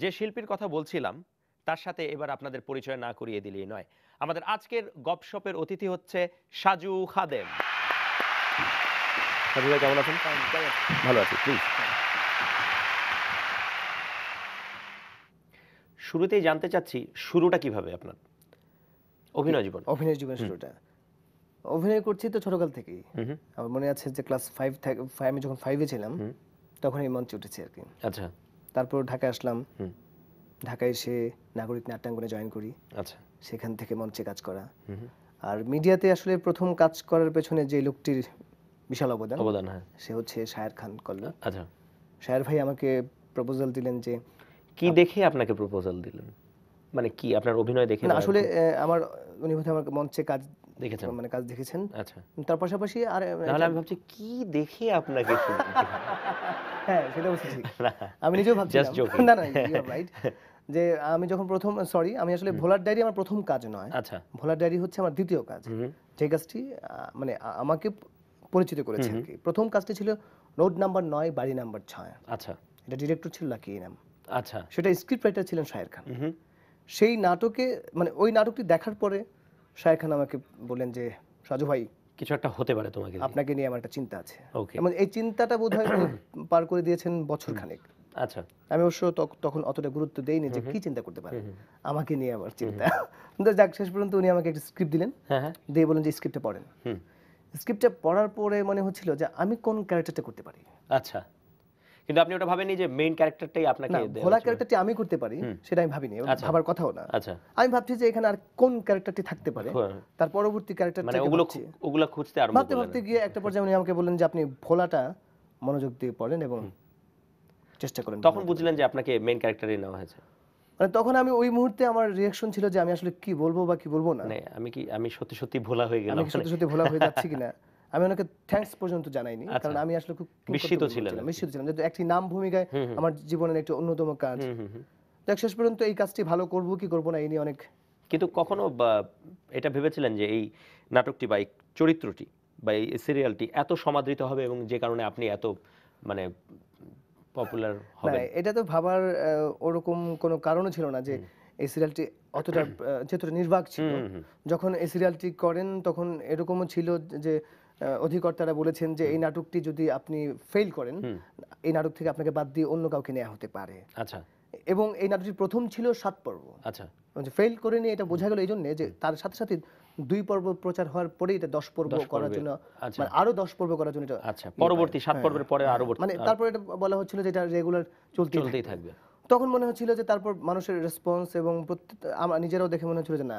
যে শিল্পীর কথা বলছিলাম তার সাথে এবার আপনাদের পরিচয় না করিয়ে দিলেই নয়। আমাদের আজকের গপশপের অতিথি হচ্ছে সাজু খাদেম। সাজু ভাই কেমন আছেন? ভালো আছি প্লিজ শুরুতেই জানতে চাচ্ছি শুরুটা কীভাবে আপনার? অভিনয় জীবন। অভিনয় জীবনের শুরুটা। অভিনয় করছি তো ছোটকাল থেকেই। আমার মনে আছে যে ক্লাস ফাইভ আমি যখন ফাইভে ছিলাম। তখন এই মঞ্চে উঠেছি আর কি। আচ্ছা। তারপর ঢাকায় আসলাম। ঢাকায় এসে নাগরিক নাট্যাঙ্গনে জয়েন করি। আচ্ছা। সেখান থেকে মঞ্চে কাজ করা। আর মিডিয়াতে আসলে প্রথম কাজ করার পেছনে যে লোকটির বিশাল অবদান অবদান হ্যাঁ। সে হচ্ছে শায়ের খান কল্লা আচ্ছা। শায়ের ভাই আমাকে প্রপোজাল দিলেন যে কি দেখে আপনাকে প্রপোজাল দিলেন? মানে কি আপনার অভিনয় দেখে না আসলে আমার উনি বোধহয় আমার মঞ্চে কাজ দেখেছেন। মানে কাজ দেখেছেন। আচ্ছা। তার পাশাপাশি আর আমি ভাবছি কি দেখে আপনাকে হ্যাঁ সেটা ঠিক। আমি নিজেও ভাবছিলাম। না না রাইট যে আমি যখন প্রথম সরি আমি আসলে ভোলার ডায়েরি আমার প্রথম কাজ নয়। আচ্ছা। ভোলার ডায়েরি হচ্ছে আমার দ্বিতীয় কাজ। যে কাজটি মানে আমাকে পরিচিত করেছে আর কি। প্রথম কাজটি ছিল রোড নাম্বার নয় বাড়ি নাম্বার ছয়। আচ্ছা। এটা ডিরেক্টর ছিল লাকি ইনাম আচ্ছা। সেটা স্ক্রিপ্ট রাইটার ছিলেন শায়ের খান। সেই নাটকে মানে ওই নাটকটি দেখার পরে শায়ের খান আমাকে বললেন যে সাজু ভাই কিছু একটা হতে পারে তোমাকে আপনাকে নিয়ে আমার একটা চিন্তা আছে। ওকে এবং এই চিন্তাটা বোধ হয় পার করে দিয়েছেন বছর খানেক আচ্ছা। আমি অবশ্য তখন অতটা গুরুত্ব দেইনি যে কি চিন্তা করতে পারে। আমাকে নিয়ে আমার চিন্তা। কিন্তু যাক শেষ পর্যন্ত উনি আমাকে একটা স্ক্রিপ্ট দিলেন। হ্যাঁ হ্যাঁ। দিয়ে বলেন যে স্ক্রিপ্টটা পড়েন। হুম। স্ক্রিপ্টটা পড়ার পরে মনে হচ্ছিল যে আমি কোন ক্যারেক্টারটা করতে পারি। আচ্ছা। কিন্তু আপনি ওটা ভাবেননি যে মেইন ক্যারেক্টারটাই আপনাকে ভোলা ক্যারেক্টারটি আমি করতে পারি সেটা আমি ভাবিনি আচ্ছা। ভাবার কথাও না। আচ্ছা। আমি ভাবছি যে এখানে আর কোন ক্যারেক্টারটি থাকতে পারে। তার পরবর্তী ক্যারেক্টারটা মানে ওগুলো ওগুলো খুঁজতে আরম্ভ ভাবতে করলেন ভাবতে গিয়ে একটা পর্যায়ে উনি আমাকে বললেন যে আপনি ভোলাটা মনোযোগ দিয়ে পড়েন এবং চেষ্টা করেন তখন বুঝলেন যে আপনাকে মেইন ক্যারেক্টারই নেওয়া হয়েছে। মানে তখন আমি ওই মুহূর্তে আমার রিয়াকশন ছিল যে আমি আসলে কি বলব বা কি বলব না। মানে আমি কি আমি সত্যি সত্যি ভোলা হয়ে গেলাম কি সত্যি সত্যি ভোলা হয়ে যাচ্ছি কিনা? আমি ওনাকে থ্যাঙ্কস পর্যন্ত জানাইনি কারণ আমি আসলে খুব বিস্মিত ছিলাম, বিস্মিত ছিলাম যেহেতু একটি নাম ভূমিকায় আমার জীবনের একটি অন্যতম কাজ। দেখ শেষ পর্যন্ত এই কাজটি ভালো করব কি করব না এই নিয়ে অনেক কিন্তু কখনো এটা ভেবেছিলেন যে এই নাটকটি বা এই চরিত্রটি বা এই সিরিয়ালটি এত সমাদৃত হবে এবং যে কারণে আপনি এত মানে পপুলার না এটা তো ভাবার ওরকম কোনো কারণও ছিল না যে এই সিরিয়ালটি অতটা যতটা নির্বাক ছিল। যখন এই সিরিয়ালটি করেন তখন এরকমও ছিল যে অধিকর্তারা বলেছেন যে এই নাটকটি যদি আপনি ফেল করেন এই নাটক থেকে আপনাকে বাদ দিয়ে অন্য কাউকে নেওয়া হতে পারে। আচ্ছা। এবং এই নাটকটি প্রথম ছিল সাত পর্ব। আচ্ছা। ফেল করে নিয়ে এটা বোঝা গেল এই জন্য যে তার সাথে সাথে দুই পর্ব প্রচার হওয়ার পরে এটা দশ পর্ব করার জন্য আচ্ছা। মানে আরও দশ পর্ব করার জন্য এটা আচ্ছা। পরবর্তী সাত পর্বের পরে আরও মানে তারপরে এটা বলা হচ্ছিল যে এটা রেগুলার চলতে চলতেই থাকবে। তখন মনে হচ্ছিল যে তারপর মানুষের রেসপন্স এবং আমরা নিজেরাও দেখে মনে হচ্ছিল যে না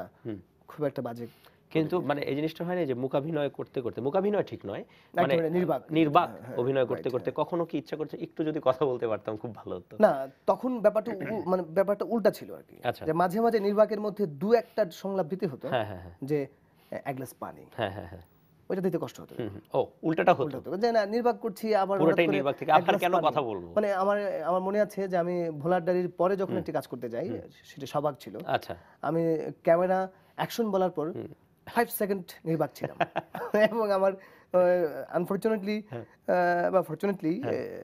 খুব একটা বাজে কিন্তু মানে এই জিনিসটা হয় না যে মুখাভিনয় করতে করতে মুখাভিনয় ঠিক নয় মানে নির্বাক। নির্বাক অভিনয় করতে করতে কখনো কি ইচ্ছা করছে? একটু যদি কথা বলতে পারতাম খুব ভালো হতো। না তখন ব্যাপারটা মানে ব্যাপারটা উল্টা ছিল আর কি। আচ্ছা। যে মাঝে মাঝে নির্বাকের মধ্যে দু একটা সংলাপ দিতে হতো হ্যাঁ হ্যাঁ হ্যাঁ। যে এক গ্লাস পানি। হ্যাঁ হ্যাঁ হ্যাঁ। ওইটা দিতে কষ্ট হতো। ও উল্টাটা হতো। যে না নির্বাক করছি আবার পুরোটাই নির্বাক থেকে আবার কেন কথা বলব? মানে আমার আমার মনে আছে যে আমি ভোলার ডায়েরির পরে যখন একটি কাজ করতে যাই সেটা সবাক ছিল। আচ্ছা। আমি ক্যামেরা অ্যাকশন বলার পর ফাইভ সেকেন্ড নির্বাক ছিলাম। এবং আমার আনফর্চুনেটলি বা ফর্চুনেটলি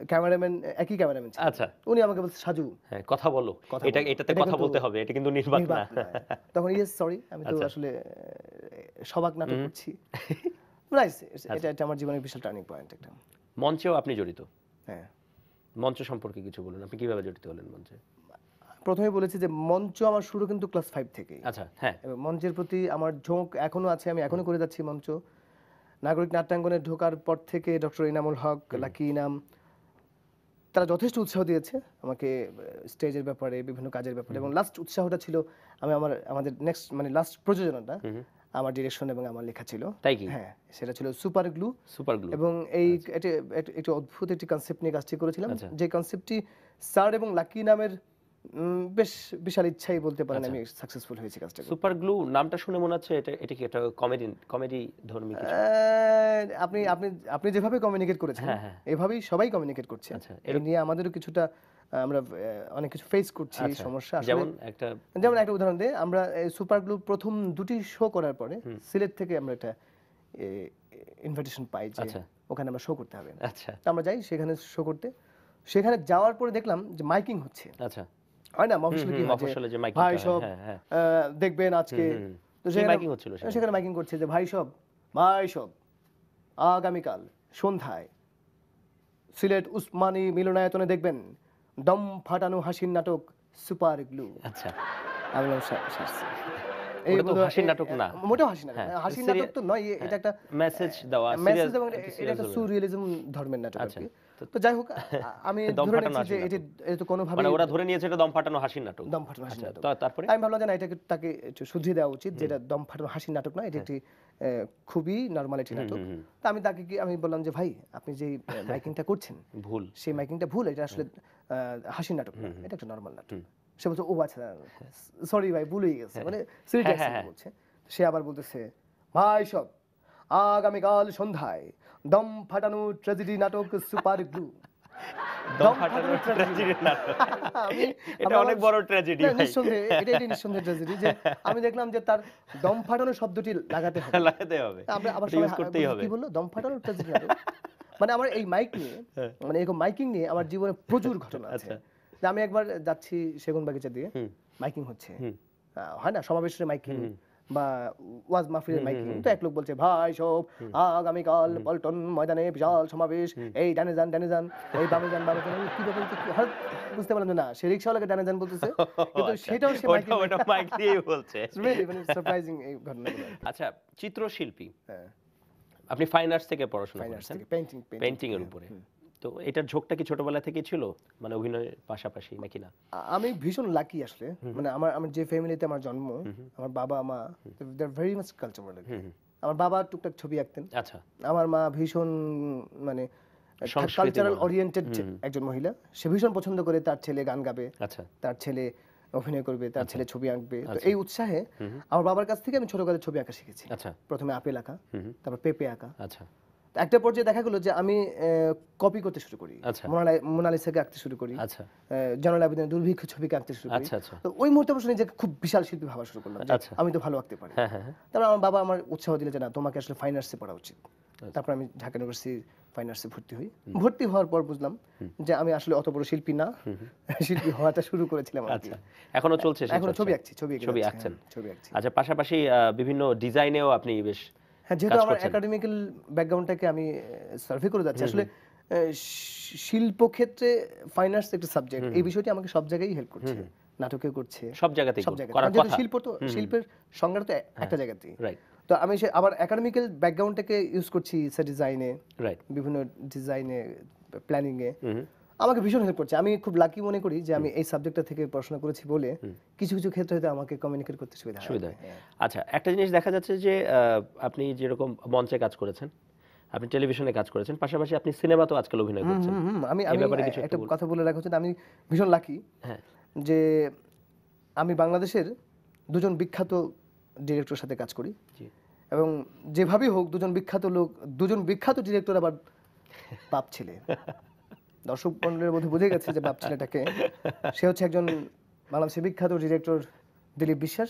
ক্যামেরাম্যান একই ক্যামেরাম্যান ছিল আচ্ছা। উনি আমাকে বলছে সাজু। হ্যাঁ কথা বলো। এটা এটাতে কথা বলতে হবে এটা কিন্তু নির্বাক না। তখন ইয়েস সরি আমি তো আসলে আহ, সবাক নাটক করছি। নাইস এটা এটা আমার জীবনের বিশাল টার্নিং পয়েন্ট একটা। মঞ্চেও আপনি জড়িত? হ্যাঁ। মঞ্চ সম্পর্কে কিছু বলুন আপনি কীভাবে জড়িত হলেন মঞ্চে? প্রথমে বলেছি যে মঞ্চ আমার শুরু কিন্তু ক্লাস ফাইভ থেকে আচ্ছা হ্যাঁ। মঞ্চের প্রতি আমার ঝোঁক এখনও আছে আমি এখনও করে যাচ্ছি মঞ্চ। নাগরিক নাট্যাঙ্গনে ঢোকার পর থেকে ডক্টর ইনামুল হক লাকি ইনাম তারা যথেষ্ট উৎসাহ দিয়েছে আমাকে স্টেজের ব্যাপারে বিভিন্ন কাজের ব্যাপারে। এবং লাস্ট উৎসাহটা ছিল আমি আমার আমাদের নেক্সট মানে লাস্ট প্রযোজনাটা আমার ডিরেকশন এবং আমার লেখা ছিল। তাই কি? হ্যাঁ সেটা ছিল সুপার গ্লু সুপার গ্লু এবং এই এটি- একটি অদ্ভুত একটি কনসেপ্ট নিয়ে কাজটি করেছিলাম। আচ্ছা। যে কনসেপ্টটি স্যার এবং লাকি নামের বেশ বিশাল ইচ্ছাই বলতে পারেন আচ্ছা। আমি সাকসেসফুল হয়েছি কাজটা সুপার গ্লু নামটা শুনে মনে হচ্ছে এটা এটা কি এটা কমেডি কমেডি ধর্মী কিছু? আপনি আপনি আপনি যেভাবে কমিউনিকেট করেছেন হ্যাঁ, হ্যাঁ। এভাবেই সবাই কমিউনিকেট করছে। আচ্ছা, এই নিয়ে আমাদেরও কিছুটা আমরা অনেক কিছু ফেস করছি আচ্ছা, সমস্যা। যেমন একটা যেমন একটা উদাহরণ দিই আমরা সুপার গ্লু প্রথম দুটি শো করার পরে সিলেট থেকে আমরা একটা ইনভিটেশন পাই যে আচ্ছা। ওখানে আমরা শো করতে হবে। আচ্ছা। তো আমরা যাই সেখানে শো করতে। সেখানে যাওয়ার পরে দেখলাম যে মাইকিং হচ্ছে। আচ্ছা। হয় না মফস্বলে কি হয় যে, মাইকিং ভাই সব হ্যাঁ হ্যাঁ দেখবেন আজকে। তো সেখানে- মাইকিং হচ্ছিল সেখানে? মাইকিং করছে যে ভাই সব ভাই সব আগামীকাল সন্ধ্যায় সিলেট উসমানী মিলনায়তনে দেখবেন দম ফাটানো হাসির নাটক সুপার গ্লু আচ্ছা আমি। এই হাসির নাটক না। মোটেও হাসি নাটক হ্যাঁ। হাসির নাটক তো নয় এটা একটা মেসেজ দেওয়া মেসেজ এবং এটা একটা সুরিয়ালিজম ধর্মের নাটক। তো যাই হোক আমি ধরে নিচ্ছি যে এটা এটা তো কোনোভাবে মানে ওরা ধরে নিয়েছে এটা দম ফাটানো হাসির নাটক। দম ফাটানো হাসির আচ্ছা, নাটক। তারপরে? আমি ভাবলাম যে না এটাকে তাকে একটু দেওয়া উচিত যেটা দম ফাটানো হাসির নাটক না এটা একটি খুবই নর্মাল একটি নাটক। হুম। আমি তাকে কি আমি বললাম যে ভাই আপনি যে মাইকিংটা করছেন ভুল। সেই মাইকিংটা ভুল এটা আসলে হাসির নাটক না এটা একটা নর্মাল নাটক। সে বলছে ও আচ্ছা সরি ভাই ভুল হয়ে গেছে। মানে সিরিয়াস হ্যাঁ, হ্যাঁ, হ্যাঁ। বলছে। সে আবার বলতেছে ভাই সব আগামীকাল সন্ধ্যায় দম ফাটানো ট্র্যাজেডি নাটক সুপার গ্লু দম ফাটানো ট্র্যাজেডি নাটক। আমি এটা অনেক বড় ট্র্যাজেডি ভাই। নিঃসন্দেহে এটা এটা নিঃসন্দেহে ট্র্যাজেডি যে আমি দেখলাম যে তার দম ফাটানো শব্দটি লাগাতে হবে। লাগাতে হবে। আমরা আবার করতেই হবে। কি বলল? দম ফাটানো ট্র্যাজেডি নাটক? মানে আমার এই মাইক নিয়ে মানে এরকম মাইকিং নিয়ে আমার জীবনে প্রচুর ঘটনা আছে। আচ্ছা। যে আমি একবার যাচ্ছি সেগুন বাগিচা দিয়ে। মাইকিং হচ্ছে। হয় না? সমাবেশের মাইকিং বা ওয়াজ মাহফিলের মাইকিং তো এক লোক বলছে ভাই সব আগামীকাল পল্টন ময়দানে বিশাল সমাবেশ। এই ডানে যান ডানে যান এই বামে যান বামে যান। কি ব্যাপার হঠাৎ বুঝতে পারলাম যে না সে রিক্সাওয়ালাকে ডানে যান বলতেছে। কিন্তু আচ্ছা। সেটাও সে মাইকিং দিয়েই বলছে। মানে সারপ্রাইজিং এই আচ্ছা চিত্রশিল্পী। হ্যাঁ। আপনি ফাইন আর্টস থেকে পড়াশোনা করেছেন। থেকে পেইন্টিং পেন্টিং এর উপরে। তো এটার ঝোঁকটা কি ছোটবেলা থেকে ছিল? মানে অভিনয়ের পাশাপাশি নাকি না? আমি ভীষণ লাকি আসলে। মানে আমার আমার যে ফ্যামিলিতে আমার জন্ম আমার বাবা মা they are very much cultural আমার বাবা টুকটাক ছবি আঁকতেন। আচ্ছা। আমার মা ভীষণ মানে কালচারাল ওরিয়েন্টেড একজন মহিলা। সে ভীষণ পছন্দ করে তার ছেলে গান গাবে আচ্ছা। তার ছেলে অভিনয় করবে তার ছেলে ছবি আঁকবে। তো এই উৎসাহে আমার বাবার কাছ থেকে আমি ছোটকালে ছবি আঁকা শিখেছি। আচ্ছা। প্রথমে আপেল আঁকা তারপর পেঁপে আঁকা। আচ্ছা। একটা পর্যায়ে দেখা গেলো যে আমি কপি করতে শুরু করি। আচ্ছা। মোনালি মোনালিসাকে আঁকতে শুরু করি। আচ্ছা। জনাল আবেদিনের দুর্ভিক্ষ ছবিকে আঁকতে শুরু করি। আচ্ছা তো ওই মুহূর্তে অবশ্য নিজেকে খুব বিশাল শিল্পী ভাবা শুরু করলাম। আমি তো ভালো আঁকতে পারি। হ্যাঁ হ্যাঁ হ্যাঁ। তারপর আমার বাবা আমার উৎসাহ দিলে যে না তোমাকে আসলে ফাইন আর্টসে পড়া উচিত। তারপর আমি ঢাকা ইউনিভার্সিটি ফাইন আর্টসে ভর্তি হই। ভর্তি হওয়ার পর বুঝলাম যে আমি আসলে অত বড় শিল্পী না। শিল্পী হওয়াটা শুরু করেছিলাম আচ্ছা। এখনও চলছে এখনও ছবি আঁকছি ছবি ছবি আঁকছেন। ছবি আঁকছি। আচ্ছা পাশাপাশি বিভিন্ন ডিজাইনেও আপনি বেশ হ্যাঁ যেহেতু আমার একাডেমিক্যাল ব্যাকগ্রাউন্ডটাকে আমি সার্ভে করে যাচ্ছি। আসলে শিল্পক্ষেত্রে ফাইন আর্টস একটা সাবজেক্ট এই বিষয়টি আমাকে সব জায়গায় হেল্প করছে। নাটকে করছে। সব জায়গাতেই সব কথা। শিল্প তো শিল্পের সংজ্ঞাটা তো একটা জায়গাতেই। রাইট তো আমি সে আবার একাডেমিক্যাল ব্যাকগ্রাউন্ডটাকে ইউজ করছি সে ডিজাইনে রাইট বিভিন্ন ডিজাইনে প্ল্যানিং এ আমাকে ভীষণ হেল্প করছে। আমি খুব লাকি মনে করি যে আমি এই সাবজেক্টটা থেকে পড়াশোনা করেছি বলে কিছু কিছু ক্ষেত্রে হয়তো আমাকে কমিউনিকেট করতে সুবিধা সুবিধা হয়। আচ্ছা একটা জিনিস দেখা যাচ্ছে যে আপনি যেরকম মঞ্চে কাজ করেছেন আপনি টেলিভিশনে কাজ করেছেন পাশাপাশি আপনি সিনেমাতেও আজকাল অভিনয় করছেন। আমি আমি একটু কথা বলে রাখা উচিত আমি ভীষণ লাকি হ্যাঁ। যে আমি বাংলাদেশের দুজন বিখ্যাত ডিরেক্টরের সাথে কাজ করি। এবং যেভাবেই হোক দুজন বিখ্যাত লোক দুজন বিখ্যাত ডিরেক্টর আবার বাপ ছেলে। দর্শক মন্ডলের মধ্যে বুঝে গেছে যে বাপ ছেলেটাকে। সে হচ্ছে একজন বাংলাদেশের বিখ্যাত ডিরেক্টর দিলীপ বিশ্বাস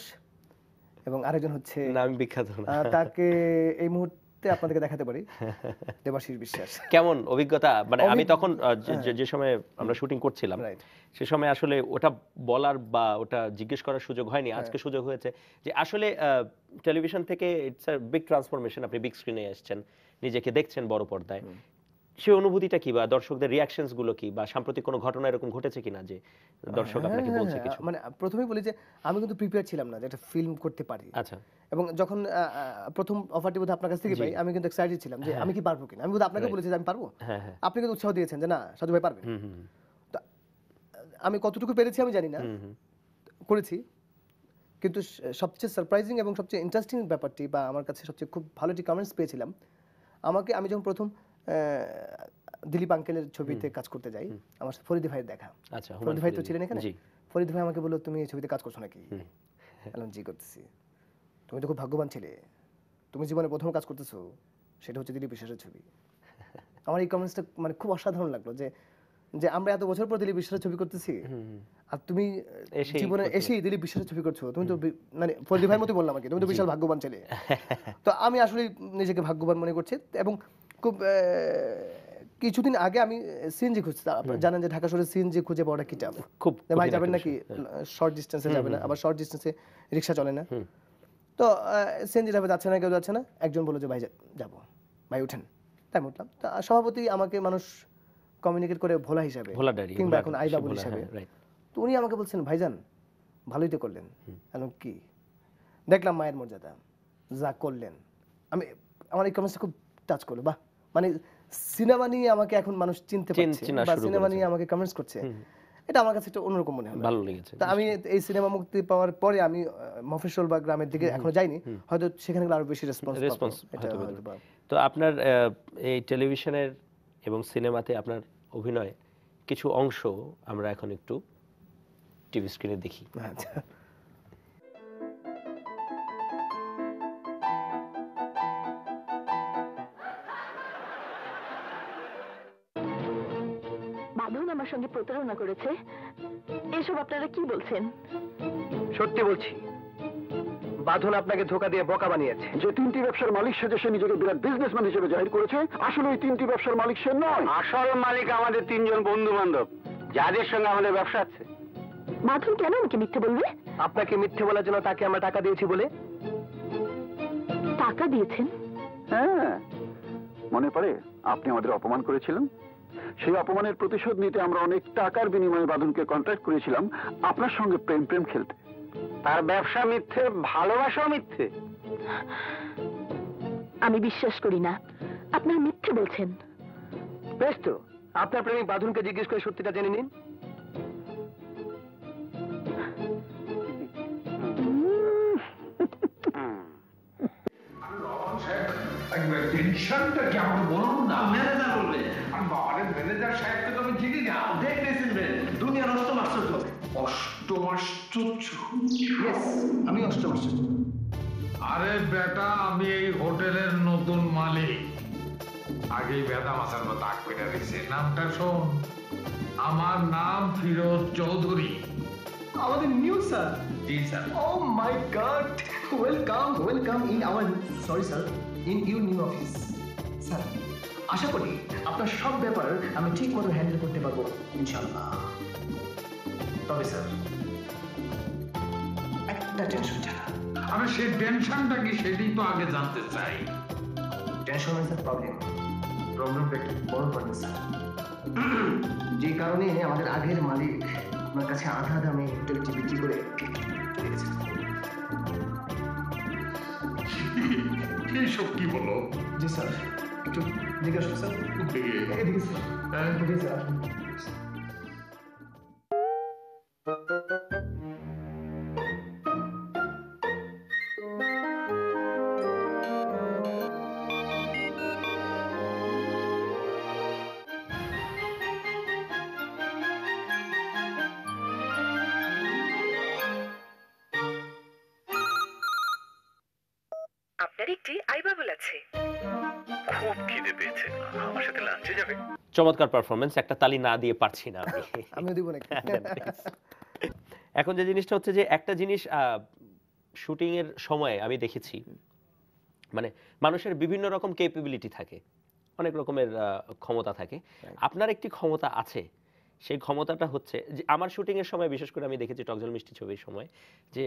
এবং আরেকজন হচ্ছে না। আমি বিখ্যাত তাকে এই মুহূর্তে আপনাদেরকে দেখাতে পারি দেবাশিস বিশ্বাস। কেমন অভিজ্ঞতা? মানে আমি তখন যে- যে- যে সময় আমরা শুটিং করছিলাম সে সময় আসলে ওটা বলার বা ওটা জিজ্ঞেস করার সুযোগ হয়নি হ্যাঁ। আজকে সুযোগ হয়েছে যে আসলে টেলিভিশন থেকে ইটস আ বিগ ট্রান্সফরমেশন আপনি বিগ স্ক্রিনে এসেছেন নিজেকে দেখছেন বড় পর্দায়। সেই অনুভূতিটা কি বা দর্শকদের রিয়াকশনসগুলো কি বা সাম্প্রতিক কোনো ঘটনা এরকম ঘটেছে কিনা যে দর্শক আপনাকে হ্যাঁ, বলছে হ্যাঁ, কিছু? মানে প্রথমেই বলি যে আমি কিন্তু প্রিপেয়ার ছিলাম না যে একটা ফিল্ম করতে পারি। আচ্ছা। এবং যখন প্রথম অফারটি বোধহয় আপনার কাছ থেকে পাই আমি কিন্তু এক্সাইটেড ছিলাম যে আমি কি পারব কিনা? আমি বোধহয় আপনাকে বলেছি যে আমি পারব। হ্যাঁ হ্যাঁ। আপনি কিন্তু উৎসাহ দিয়েছেন যে না সাজু ভাই পারবেন হুম হুম তো আমি কতটুকু পেরেছি আমি জানি না। করেছি। কিন্তু সবচেয়ে সারপ্রাইজিং এবং সবচেয়ে ইন্টারেস্টিং ব্যাপারটি বা আমার কাছে সবচেয়ে খুব ভালো একটি কমেন্টস পেয়েছিলাম। আমাকে আমি যখন প্রথম দিলীপ আঙ্কেলের ছবিতে কাজ করতে যাই। আমার ফরিদি ভাইয়ের দেখা। আচ্ছা ফরিদ ভাই তো ছিলেন এখানে? ফরিদ ভাই আমাকে বলল তুমি এই ছবিতে কাজ করছ নাকি? বললাম জি করতেছি। তুমি তো খুব ভাগ্যবান ছেলে। তুমি জীবনে প্রথম কাজ করতেছো সেটা হচ্ছে দিলীপ বিশ্বাসের ছবি। আমার এই কমেন্টসটা মানে খুব অসাধারণ লাগল যে যে আমরা এত বছর পর দিলীপ বিশ্বাসের ছবি করতেছি আর তুমি জীবনে এসেই দিলীপ বিশ্বাসের ছবি করছ। তুমি তো মানে ফরিদ ভাইয়ের মতো বললাম আর কি তুমি তো বিশাল ভাগ্যবান ছেলে। তো আমি আসলে নিজেকে ভাগ্যবান মনে করছি এবং খুব কিছুদিন আগে আমি সিএনজি খুঁজছি আপনারা জানেন যে ঢাকা শহরে সিএনজি খুঁজে পাওয়াটা কি টাফ? খুব ভাই যাবেন নাকি? হ্যাঁ। শর্ট ডিস্টেন্সে যাবে না। আবার শর্ট ডিস্টেন্সে রিক্সা চলে না। তো সিএনজি ড্রাইভার যাচ্ছে না কেউ যাচ্ছে না। একজন বলল যে ভাই যাব। ভাই উঠেন। তাই উঠলাম। তা সভাপতি আমাকে মানুষ কমিউনিকেট করে ভোলা হিসাবে কিংবা এখন আইবা বলে হ্যাঁ, হিসাবে। রাইট তো উনি আমাকে বলছেন ভাইজান ভালোই তো করলেন। আমি কি? দেখলাম মায়ের মর্যাদা। যা করলেন। আমি আমার এই কমেন্টসটা খুব টাচ করল। বাহ! মানে সিনেমা নিয়ে আমাকে এখন মানুষ চিনতে পারছে বা সিনেমা নিয়ে আমাকে কমেন্টস করছে। এটা আমার কাছে একটা অন্যরকম মনে হলো ভালো লেগেছে। তা আমি এই সিনেমা মুক্তি পাওয়ার পরে আমি মফস্বল বা গ্রামের দিকে এখনও যাইনি। হয়তো সেখানে গেলে আরও বেশি রেসপন্স হয়তো তো আপনার এই টেলিভিশনের এবং সিনেমাতে আপনার অভিনয় কিছু অংশ আমরা এখন একটু টিভি স্ক্রিনে দেখি। আচ্ছা। বাঁধন আমার সঙ্গে প্রতারণা করেছে। এসব আপনারা কি বলছেন? সত্যি বলছি। বাঁধন আপনাকে ধোকা দিয়ে বোকা বানিয়েছে। যে তিনটি ব্যবসার মালিক সেজে সে নিজেকে বিরাট বিজনেসম্যান হিসেবে জাহির করেছে আসলে ওই তিনটি ব্যবসার মালিক সে নয়। আসল মালিক আমাদের তিনজন বন্ধু বান্ধব যাদের সঙ্গে আমাদের ব্যবসা আছে। বাঁধন কেন আমাকে মিথ্যে বলবে? আপনাকে মিথ্যে বলার জন্য তাকে আমরা টাকা দিয়েছি বলে? টাকা দিয়েছেন? হ্যাঁ। মনে পড়ে আপনি আমাদের অপমান করেছিলেন? সেই অপমানের প্রতিশোধ নিতে আমরা অনেক টাকার বিনিময়ে বাঁধনকে কন্ট্রাক্ট করেছিলাম। আপনার সঙ্গে প্রেম প্রেম খেলতে। তার ব্যবসা মিথ্যে ভালোবাসাও মিথ্যে। আমি বিশ্বাস করি না। আপনার মিথ্যে বলছেন। বেশ তো আপনার প্রেমিক বাঁধনকে জিজ্ঞেস করে সত্যিটা জেনে নিন। একবার টেনশনটা কি আমাকে বলুন না ম্যানেজার বলবে। ম্যানেজার সাহেবকে তো আমি চিনি না দেখতেছেন দুনিয়ার অষ্টম আশ্চর্য। অষ্টম আশ্চর্য? আমি অষ্টম আশ্চর্য। আরে বেটা আমি এই হোটেলের নতুন মালিক। আগেই বেদা মতো আগ দিছে নামটা শোন। আমার নাম ফিরোজ চৌধুরী। আমাদের new sir. G sir. Oh my god welcome welcome in our sorry sir in your new office sir আশা করি আপনার সব ব্যাপার আমি ঠিক মতো হ্যান্ডেল করতে পারব ইনশাল্লাহ তবে স্যার একটা টেনশন ছাড়া। আমি সেই টেনশনটা কি সেটাই তো আগে জানতে চাই। টেনশন ইজ প্রবলেম প্রবলেমটা কি বড় প্রবলেম স্যার। যে কারণে আমাদের আগের মালিক আপনার কাছে আধা দামে হোটেলটি বিক্রি করে এইসব কি বলো? জি স্যার। একটু দিকে আসুন স্যার দেখে এদিকে চমৎকার পারফরমেন্স একটা তালি না দিয়ে পারছি না আমি। আমিও দিব নাকি? এখন যে জিনিসটা হচ্ছে যে একটা জিনিস শুটিং এর সময় আমি দেখেছি মানে মানুষের বিভিন্ন রকম কেপেবিলিটি থাকে অনেক রকমের ক্ষমতা থাকে। আপনার একটি ক্ষমতা আছে সেই ক্ষমতাটা হচ্ছে যে আমার শুটিং এর সময় বিশেষ করে আমি দেখেছি টকজল মিষ্টি ছবির সময় যে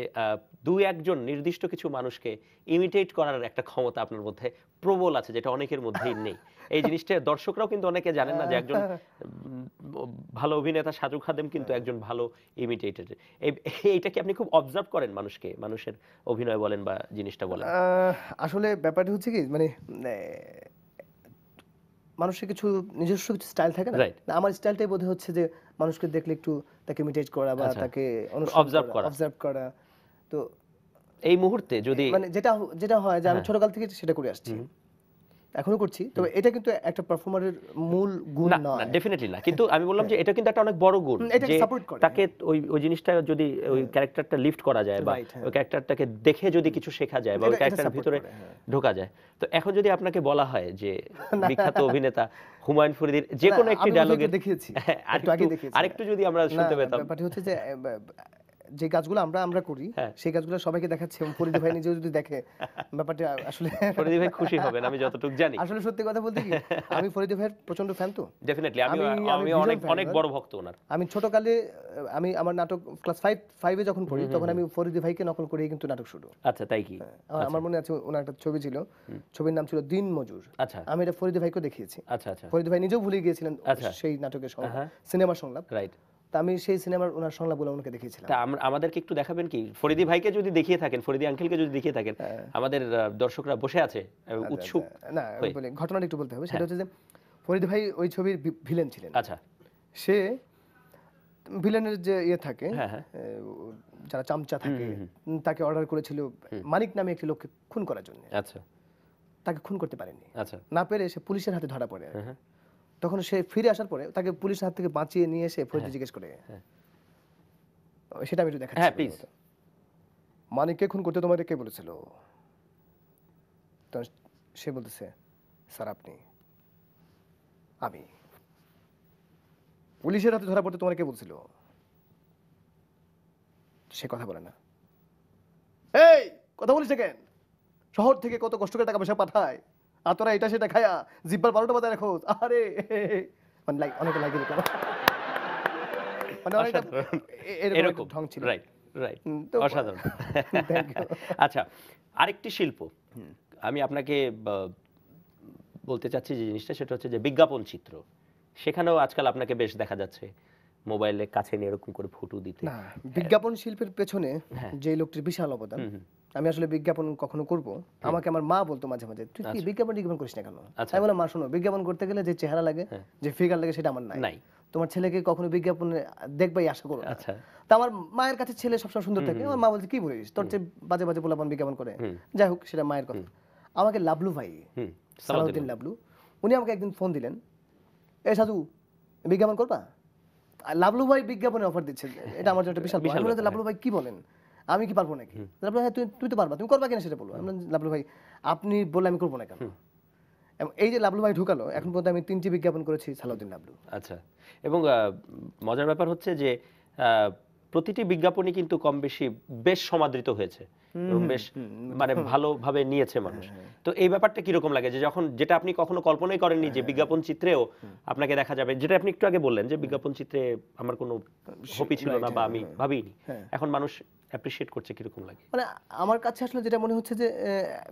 দুই একজন নির্দিষ্ট কিছু মানুষকে ইমিটেট করার একটা ক্ষমতা আপনার মধ্যে প্রবল আছে যেটা অনেকের মধ্যেই নেই। এই জিনিসটা দর্শকরাও কিন্তু অনেকে জানেন না যে একজন ভালো অভিনেতা সাজু খাদেম কিন্তু একজন ভালো ইমিটেটেড এইটা কি আপনি খুব অবজার্ভ করেন মানুষকে মানুষের অভিনয় বলেন বা জিনিসটা বলেন? আসলে ব্যাপারটা হচ্ছে কি মানে মানুষের কিছু নিজস্ব কিছু স্টাইল থাকে না আমার স্টাইলটাই বোধ হচ্ছে যে মানুষকে দেখলে একটু তাকে ইমিটেট করা বা আচ্ছা। তাকে অবজার্ভ করা। অবজার্ভ করা তো এই মুহূর্তে যদি মানে যেটা যেটা হয় যে আমি হ্যাঁ। ছোটকাল থেকে সেটা করে আসছি এখনও করছি তবে এটা কিন্তু একটা পারফর্মারের মূল গুণ না না ডেফিনেটলি না। কিন্তু আমি বললাম যে এটা কিন্তু একটা অনেক বড় গুণ যে তাকে ওই ওই জিনিসটা যদি ওই ক্যারেক্টারটা লিফট করা যায় বা হ্যাঁ। ওই ক্যারেক্টারটাকে দেখে যদি কিছু শেখা যায় বা ওই ক্যারেক্টারের ভিতরে হ্যাঁ। ঢোকা যায়। তো এখন যদি আপনাকে বলা হয় যে বিখ্যাত অভিনেতা হুমায়ুন ফরিদির যে কোনো একটি ডায়লগে দেখিয়েছি। একটু আগে দেখিয়েছি। আরেকটু যদি আমরা শুনতে পেতাম। ব্যাপারটা হচ্ছে যে যে কাজগুলো আমরা আমরা করি হ্যাঁ। সেই কাজগুলো সবাইকে দেখাচ্ছে এবং ফরিদি ভাই নিজেও যদি দেখে ব্যাপারটা আসলে ফরিদি ভাই খুশি হবেন আমি যতটুকু জানি। আসলে সত্যি কথা বলতে কি আমি ফরিদি ভাইয়ের প্রচণ্ড ফ্যান তো। ডেফিনেটলি আমি আমি- অনেক অনেক বড় ভক্ত ওনার। আমি ছোটকালে আমি আমার নাটক ক্লাস ফাইভ ফাইভে যখন পড়ি তখন আমি ফরিদি ভাইকে নকল করেই কিন্তু নাটক শুরু। আচ্ছা তাই কি? আমার- আমার মনে আছে ওনার একটা ছবি ছিল ছবির নাম ছিল দিন মজুর। আচ্ছা। আমি এটা ফরিদি ভাইকে দেখিয়েছি। আচ্ছা আচ্ছা। ফরিদি ভাই নিজেও ভুলে গিয়েছিলেন আচ্ছা। সেই নাটকের সংলাপ আহা। সিনেমার সংলাপ। রাইট তা আমি সেই সিনেমার ওনার সংলাপগুলো ওনাকে দেখিয়েছিলাম। তা আম- আমাদেরকে একটু দেখাবেন কি? ফরিদি ভাইকে যদি দেখিয়ে থাকেন ফরিদি আঙ্কেলকে যদি দেখিয়ে থাকেন আমাদের দর্শকরা বসে আছে উৎসুক না বলি ঘটনাটা একটু বলতে হবে। সেটা হচ্ছে যে ফরিদি ভাই ওই ছবির ভিলেন ছিলেন। আচ্ছা। সে ভিলেনের যে ইয়ে থাকে হ্যাঁ, হ্যাঁ। যারা চামচা থাকে তাকে অর্ডার করেছিল মানিক নামে একটি লোককে খুন করার জন্য। আচ্ছা। তাকে খুন করতে পারেনি। আচ্ছা। না পেরে সে পুলিশের হাতে ধরা পড়ে। হ্যাঁ। তখন সে ফিরে আসার পরে তাকে পুলিশের হাত থেকে বাঁচিয়ে নিয়ে এসে ফরিদি জিজ্ঞেস করে। সেটা আমি একটু দেখাচ্ছি হ্যাঁ. মতো। মানিককে খুন করতে তোমার কে বলেছিল? সে বলতেছে স্যার আপনি। আমি। পুলিশের হাতে ধরা পড়তে তোমার কে বলছিল? সে কথা বলে না। এই কথা বলিস কেন? শহর থেকে কত কষ্ট করে টাকা পয়সা পাঠায়। আর তোরা এটা সেটা খায়া জিব্বার বারোটা বাজায় রাখো। আরে মানে লাইক অনেকটা লাগে এরকম। মানে অনেকটা এরকম ঢং ছিল। রাইট রাইট অসাধারণ। আচ্ছা আরেকটি শিল্প। আমি আপনাকে বলতে চাচ্ছি যে জিনিসটা সেটা হচ্ছে যে বিজ্ঞাপন চিত্র। সেখানেও আজকাল আপনাকে বেশ দেখা যাচ্ছে। মোবাইলে কাছে নিয়ে এরকম করে ফটো দিতে। বিজ্ঞাপন শিল্পের পেছনে হ্যাঁ। যে লোকটির বিশাল অবদান। আমি আসলে বিজ্ঞাপন কখনো করব? আমাকে আমার মা বলতো মাঝে মাঝে তুই কি বিজ্ঞাপন টিজ্ঞাপন করিস না কেন? আচ্ছা। আমি বললাম মা শোনো বিজ্ঞাপন করতে গেলে যে চেহারা লাগে যে ফিগার লাগে সেটা আমার নাই। তোমার ছেলেকে কখনো বিজ্ঞাপনে দেখবাই আশা করো আচ্ছা। তা আমার মায়ের কাছে ছেলে সবসময় সুন্দর থাকে। আমার মা বলছে কি বলিস? তোর যে বাজে বাজে পোলাপান বিজ্ঞাপন করে। যাই হোক সেটা মায়ের কথা। আমাকে লাবলু ভাই সালাউদ্দিন লাবলু উনি আমাকে একদিন ফোন দিলেন এ সাধু বিজ্ঞাপন করবা? লাবলু ভাই বিজ্ঞাপনে অফার দিচ্ছে এটা আমার জন্য একটা বিশাল বিশাল বিশাল লাবলু ভাই কি বলেন? আমি কি পারব নাকি? লাভলু ভাই তুই তুই তো পারবা তুমি করবা কিনা সেটা বলো। লাভলু ভাই আপনি বললে আমি করব না কেন? এবং এই যে লাভলু ভাই ঢুকালো এখন পর্যন্ত আমি তিনটি বিজ্ঞাপন করেছি সালাউদ্দিন লাভলু আচ্ছা এবং মজার ব্যাপার হচ্ছে যে আহ, প্রতিটি বিজ্ঞাপনই কিন্তু কম বেশি বেশ সমাদৃত হয়েছে। বেশ মানে ভালোভাবে নিয়েছে মানুষ। তো এই ব্যাপারটা কীরকম লাগে যে যখন যেটা আপনি কখনো কল্পনাই করেননি যে বিজ্ঞাপন চিত্রেও আপনাকে দেখা যাবে যেটা আপনি একটু আগে বললেন যে বিজ্ঞাপন চিত্রে আমার কোনো হপি ছিল না বা আমি ভাবিনি। এখন মানুষ অ্যাপ্রিসিয়েট করছে কীরকম লাগে? মানে আমার কাছে আসলে যেটা মনে হচ্ছে যে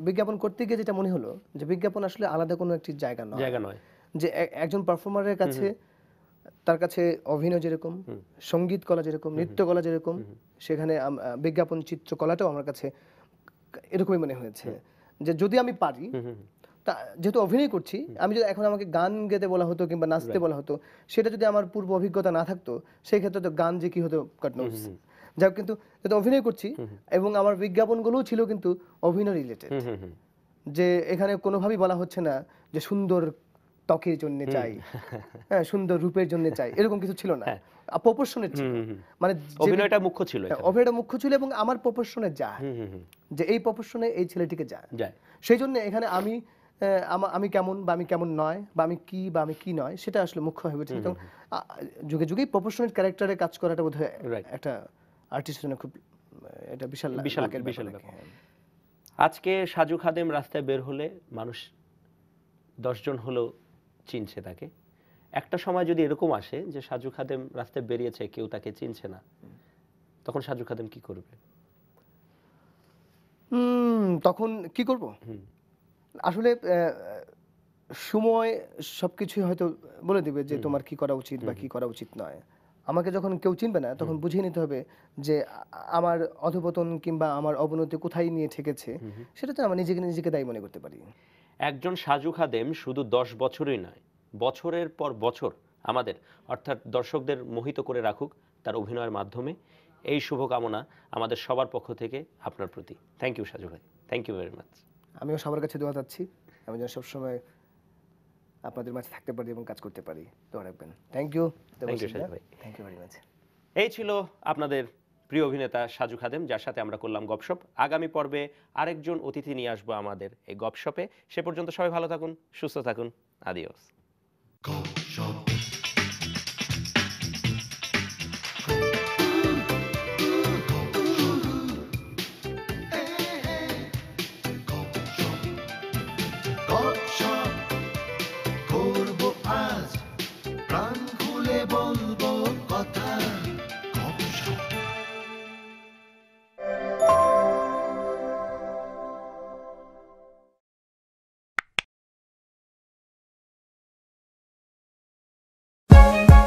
বিজ্ঞাপন করতে গিয়ে যেটা মনে হলো যে বিজ্ঞাপন আসলে আলাদা কোনো একটি জায়গা নয়। জায়গা নয়। যে একজন পারফর্মারের কাছে তার কাছে অভিনয় যেরকম সংগীত কলা যেরকম নৃত্য কলা যেরকম সেখানে বিজ্ঞাপন চিত্রকলাটাও আমার কাছে এরকমই মনে হয়েছে। যে যদি আমি পারি তা যেহেতু অভিনয় করছি আমি যদি এখন আমাকে গান গেতে বলা হতো কিংবা নাচতে বলা হতো সেটা যদি আমার পূর্ব অভিজ্ঞতা না থাকতো সেই ক্ষেত্রে তো গান যে কি হতো কাটনোস যাই হোক কিন্তু যেহেতু অভিনয় করছি এবং আমার বিজ্ঞাপনগুলোও ছিল কিন্তু অভিনয় রিলেটেড যে এখানে কোনোভাবেই বলা হচ্ছে না যে সুন্দর ত্বকের জন্য চাই। হ্যাঁ সুন্দর রূপের জন্য চাই। এরকম কিছু ছিল না। প্রপোর্শনের ছিল। মানে অভিনয়টা মুখ্য ছিল হ্যাঁ, অভিনয়টা মুখ্য ছিল এবং আমার প্রপোর্শনে যা। এই প্রপোর্শনে এই ছেলেটিকে যায়। সেই জন্য এখানে আমি আমি কেমন বা আমি কেমন নয় বা আমি কি বা আমি কি নয় সেটা আসলে মুখ্য হয়ে উঠেছে। যুগে যুগেই প্রপোর্শনের ক্যারেক্টারে কাজ করাটা বোধ হয় একটা আর্টিস্টের জন্য খুব এটা বিশাল বিশাল- বিশাল। হ্যাঁ। আজকে সাজু খাদেম রাস্তায় বের হলে মানুষ দশজন হলেও চিনছে তাকে। একটা সময় যদি এরকম আসে যে সাজু খাদেম রাস্তায় বেরিয়েছে কেউ তাকে চিনছে না তখন সাজু খাদেম কি করবে? তখন কি করব? আসলে সময় সবকিছুই হয়তো বলে দিবে যে তোমার কি করা উচিত বা কি করা উচিত নয়। আমাকে যখন কেউ চিনবে না তখন বুঝিয়ে নিতে হবে যে আমার অধপতন কিংবা আমার অবনতি কোথায় নিয়ে ঠেকেছে সেটা তো আমার নিজেকে নিজেকে দায়ী মনে করতে পারি। একজন সাজু খাদেম শুধু দশ বছরই নয় বছরের পর বছর আমাদের অর্থাৎ দর্শকদের মোহিত করে রাখুক তার অভিনয়ের মাধ্যমে। এই শুভকামনা আমাদের সবার পক্ষ থেকে আপনার প্রতি। থ্যাংক ইউ সাজু ভাই। থ্যাংক ইউ ভেরি মাচ আমিও সবার কাছে দোয়া চাচ্ছি। আমি যেন সবসময় আপনাদের মাঝে থাকতে পারি এবং কাজ করতে পারি। দোয়া রাখবেন। Thank you Thank you, Saju ভাই। থ্যাংক ইউ ভেরি মাচ এই ছিল আপনাদের প্রিয় অভিনেতা সাজু খাদেম, যার সাথে আমরা করলাম গপশপ। আগামী পর্বে আরেকজন অতিথি নিয়ে আসব আমাদের এই গপশপে। সে পর্যন্ত সবাই ভালো থাকুন, সুস্থ থাকুন। আদিওস।